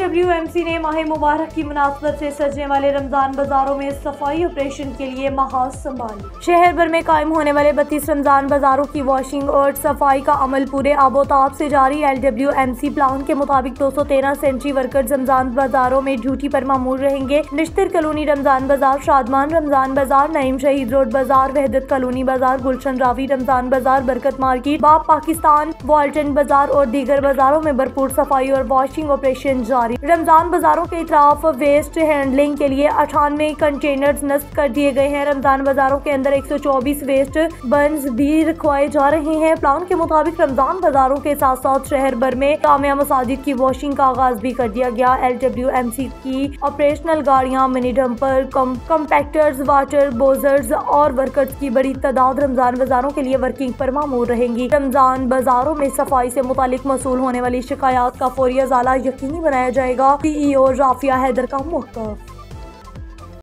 सी ने माह मुबारक की मुनासबत से सजने वाले रमज़ान बाजारों में सफ़ाई ऑपरेशन के लिए महाज संभाली। शहर भर में कायम होने वाले बत्तीस रमज़ान बाजारों की वॉशिंग और सफ़ाई का अमल पूरे आबोताब से जारी। एल डब्ल्यू प्लान के मुताबिक दो सौ तेरह सेंट्री वर्कर रमज़ान बाजारों में ड्यूटी पर मामूल रहेंगे। निश्तर कलोनी रमज़ान बाज़ार, शादमान रमज़ान बाज़ार, नईम शहीद रोड बाज़ार, वहदत कलोनी बाज़ार, गुलशन रावी रमज़ान बाज़ार, बरकत मार्केट, बाप पाकिस्तान, वॉल्टन बाज़ार और दीगर बाजारों में भरपूर सफ़ाई और वॉशिंग ऑपरेशन जारी। रमज़ान बाजारों के इतराफ वेस्ट हैंडलिंग के लिए अठानवे कंटेनर नस्ब कर दिए गए हैं। रमज़ान बाजारों के अंदर 124 वेस्ट बर्न भी रखवाए जा रहे हैं। प्लान के मुताबिक रमज़ान बाजारों के साथ साथ शहर भर में कामया मसाजिद की वॉशिंग का आगाज़ भी कर दिया गया। एल डब्ल्यू एम सी की ऑपरेशनल गाड़ियाँ mini dumper compactors water bowsers और वर्कर्स की बड़ी तादाद रमज़ान बाजारों के लिए वर्किंग पर मामूल रहेंगी। रमज़ान बाजारों में सफ़ाई से मुतालिक मसूल होने वाली शिकायत का फौरी अजाला यकीनी बनाया जाएगा। सीईओ राफिया हैदर का मौकफ